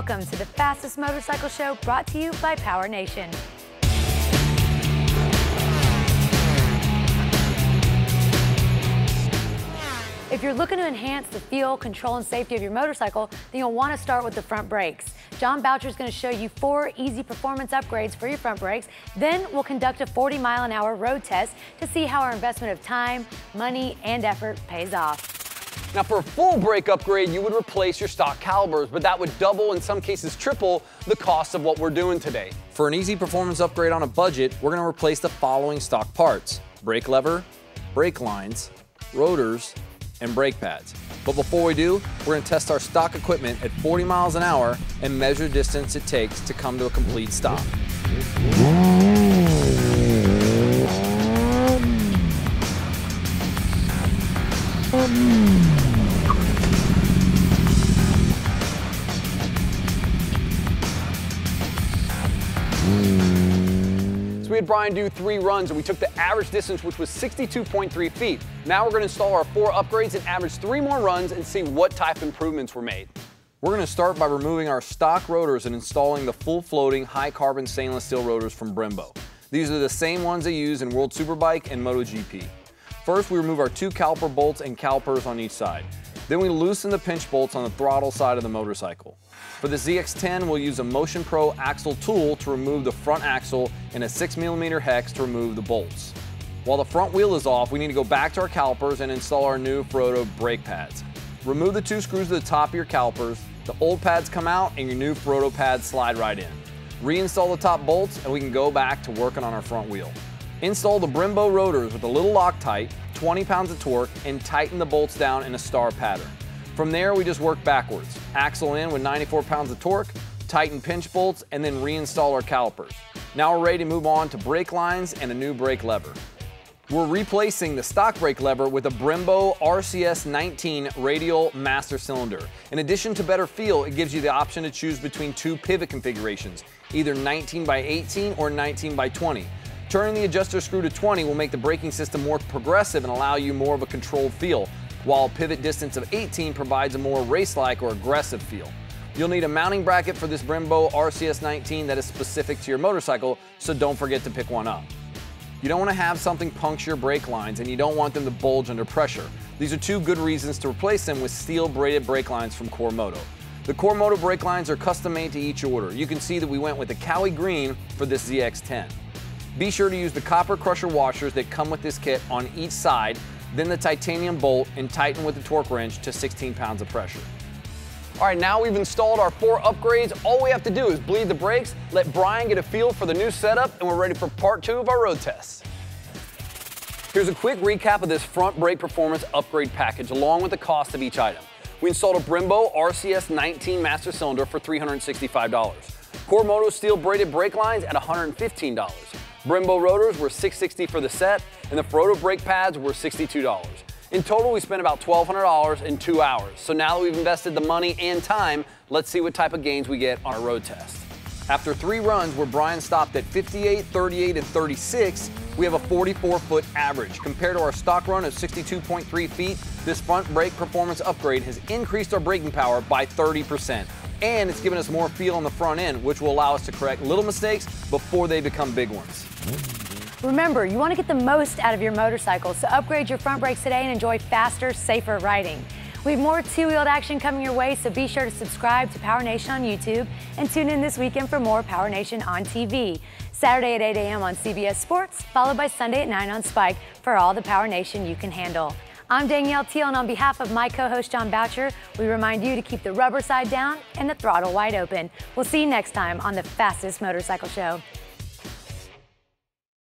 Welcome to the fastest motorcycle show brought to you by Power Nation. If you're looking to enhance the feel, control, and safety of your motorcycle, then you'll want to start with the front brakes. John Boucher is going to show you four easy performance upgrades for your front brakes. Then we'll conduct a 40 mile an hour road test to see how our investment of time, money, and effort pays off. Now for a full brake upgrade, you would replace your stock calipers, but that would double, in some cases triple, the cost of what we're doing today. For an easy performance upgrade on a budget, we're gonna replace the following stock parts. Brake lever, brake lines, rotors, and brake pads. But before we do, we're gonna test our stock equipment at 40 miles an hour and measure distance it takes to come to a complete stop. Had Brian do three runs and we took the average distance, which was 62.3 feet. Now we're gonna install our four upgrades and average three more runs and see what type improvements were made. We're gonna start by removing our stock rotors and installing the full floating high carbon stainless steel rotors from Brembo. These are the same ones they use in World Superbike and MotoGP. First, we remove our two caliper bolts and calipers on each side. Then we loosen the pinch bolts on the throttle side of the motorcycle. For the ZX10, we'll use a Motion Pro axle tool to remove the front axle and a 6mm hex to remove the bolts. While the front wheel is off, we need to go back to our calipers and install our new Ferodo brake pads. Remove the two screws to the top of your calipers, the old pads come out and your new Ferodo pads slide right in. Reinstall the top bolts and we can go back to working on our front wheel. Install the Brembo rotors with a little Loctite, 20 pounds of torque, and tighten the bolts down in a star pattern. From there, we just work backwards. Axle in with 94 pounds of torque, tighten pinch bolts, and then reinstall our calipers. Now we're ready to move on to brake lines and a new brake lever. We're replacing the stock brake lever with a Brembo RCS 19 radial master cylinder. In addition to better feel, it gives you the option to choose between two pivot configurations, either 19 by 18 or 19 by 20. Turning the adjuster screw to 20 will make the braking system more progressive and allow you more of a controlled feel, while a pivot distance of 18 provides a more race-like or aggressive feel. You'll need a mounting bracket for this Brembo RCS 19 that is specific to your motorcycle, so don't forget to pick one up. You don't want to have something puncture your brake lines and you don't want them to bulge under pressure. These are two good reasons to replace them with steel braided brake lines from Core Moto. The Core Moto brake lines are custom made to each order. You can see that we went with the Kawi Green for this ZX10. Be sure to use the copper crusher washers that come with this kit on each side, then the titanium bolt and tighten with the torque wrench to 16 pounds of pressure. All right, now we've installed our four upgrades. All we have to do is bleed the brakes, let Brian get a feel for the new setup, and we're ready for part two of our road test. Here's a quick recap of this front brake performance upgrade package along with the cost of each item. We installed a Brembo RCS 19 master cylinder for $365. Core Moto steel braided brake lines at $115. Brembo rotors were 660 for the set, and the Ferodo brake pads were $62. In total, we spent about $1,200 in two hours. So now that we've invested the money and time, let's see what type of gains we get on a road test. After three runs where Brian stopped at 58, 38, and 36, we have a 44-foot average. Compared to our stock run of 62.3 feet, this front brake performance upgrade has increased our braking power by 30% and it's given us more feel on the front end, which will allow us to correct little mistakes before they become big ones. Remember, you want to get the most out of your motorcycle, so upgrade your front brakes today and enjoy faster, safer riding. We have more two-wheeled action coming your way, so be sure to subscribe to Power Nation on YouTube and tune in this weekend for more Power Nation on TV. Saturday at 8 a.m. on CBS Sports, followed by Sunday at 9 on Spike for all the Power Nation you can handle. I'm Danielle Teal, and on behalf of my co-host John Boucher, we remind you to keep the rubber side down and the throttle wide open. We'll see you next time on the fastest motorcycle show.